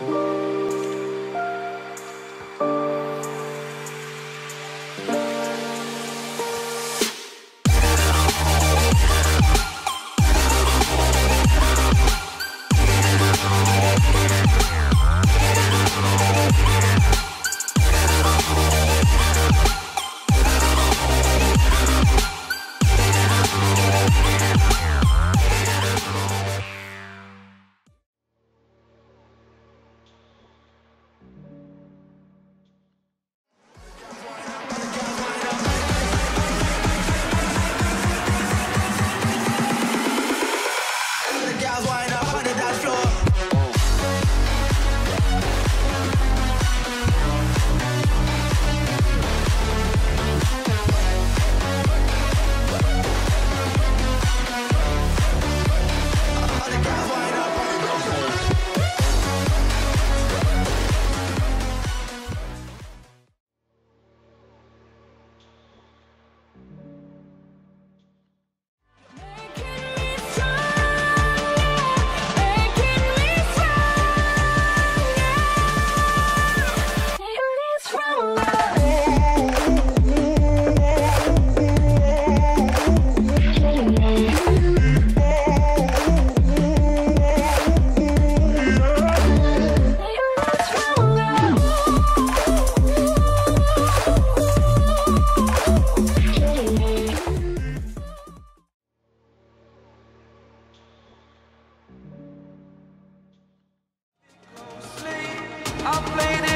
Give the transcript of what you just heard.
Thank. I played it.